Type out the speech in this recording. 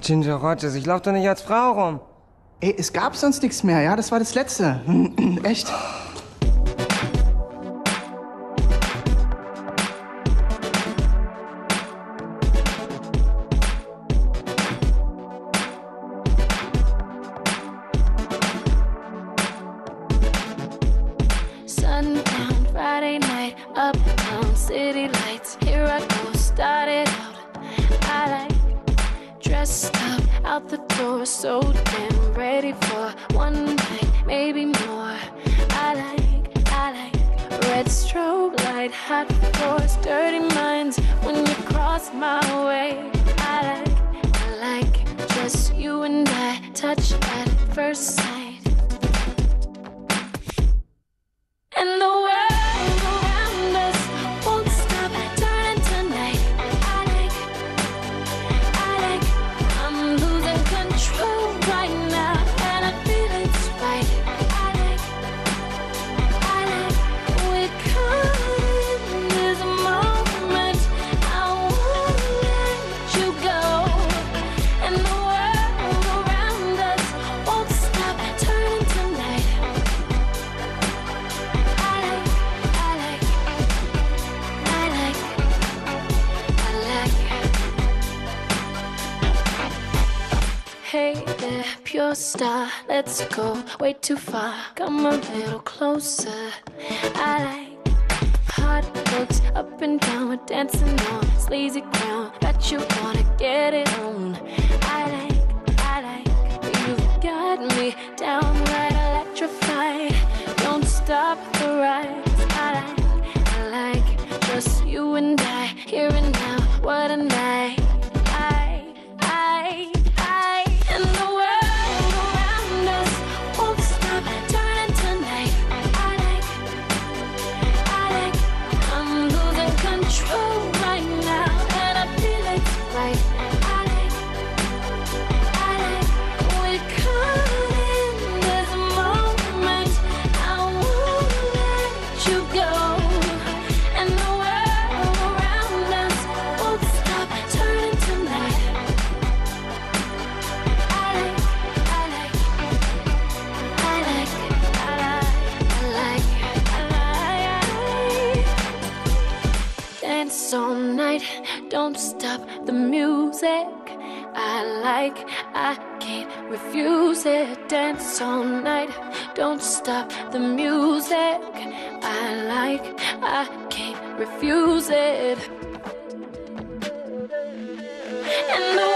Ginger Rogers, ich lauf doch nicht als Frau rum. Ey, es gab sonst nichts mehr, ja? Das war das Letzte. Echt. Sundown, Friday night, uptown, dressed up out the door, so damn ready for one night, maybe more. I like, I like red strobe light, hot floors, dirty minds. When you cross my way, I like, I like just you and I, touch at first sight. Hey there, pure star, let's go way too far. Come a little closer. I like hot looks up and down, we're dancing on sleazy ground. Bet you wanna get it on. I like, I like, you've got me downright electrified. Don't stop the rise. I like, I like, just you and I, here and now. dance all night, don't stop the music. I like, I can't refuse it. Dance all night, don't stop the music. I like, I can't refuse it. And the.